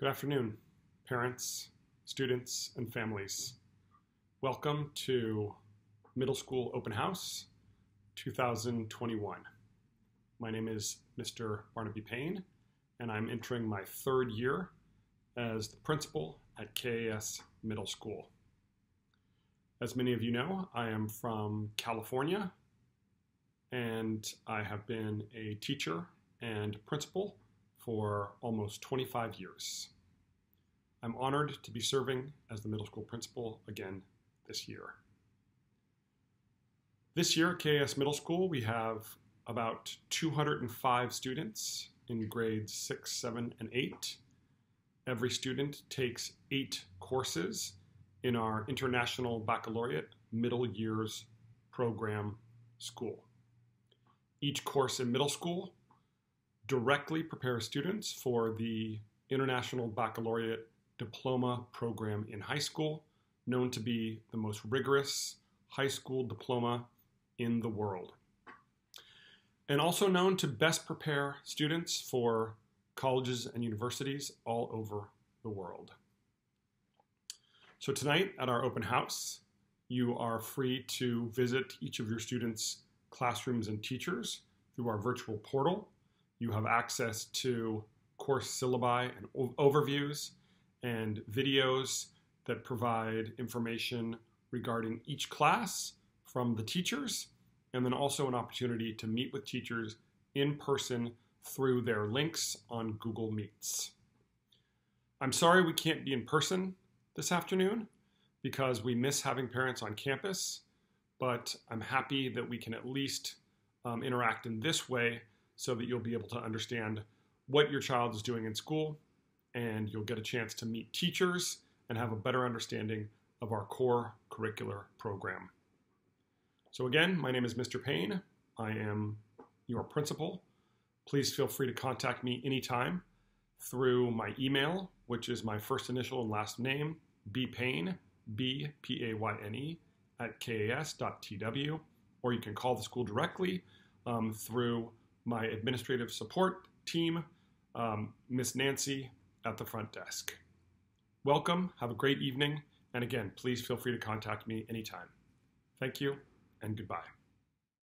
Good afternoon, parents, students, and families. Welcome to Middle School Open House 2021. My name is Mr. Barnaby Payne, and I'm entering my third year as the principal at KAS Middle School. As many of you know, I am from California, and I have been a teacher and principal for almost 25 years. I'm honored to be serving as the middle school principal again this year. This year at KAS Middle School, we have about 205 students in grades 6, 7, and 8. Every student takes eight courses in our International Baccalaureate Middle Years Program School. Each course in middle school directly prepares students for the International Baccalaureate Diploma program in high school, known to be the most rigorous high school diploma in the world. And also known to best prepare students for colleges and universities all over the world. So tonight at our open house, you are free to visit each of your students' classrooms and teachers through our virtual portal you have access to course syllabi and overviews and videos that provide information regarding each class from the teachers, and then also an opportunity to meet with teachers in person through their links on Google Meets. I'm sorry we can't be in person this afternoon because we miss having parents on campus, but I'm happy that we can at least um, interact in this way so that you'll be able to understand what your child is doing in school and you'll get a chance to meet teachers and have a better understanding of our core curricular program. So again, my name is Mr. Payne. I am your principal. Please feel free to contact me anytime through my email, which is my first initial and last name, bpayne, B-P-A-Y-N-E, at kas.tw, or you can call the school directly um, through my administrative support team, um, Miss Nancy at the front desk. Welcome, have a great evening, and again, please feel free to contact me anytime. Thank you, and goodbye.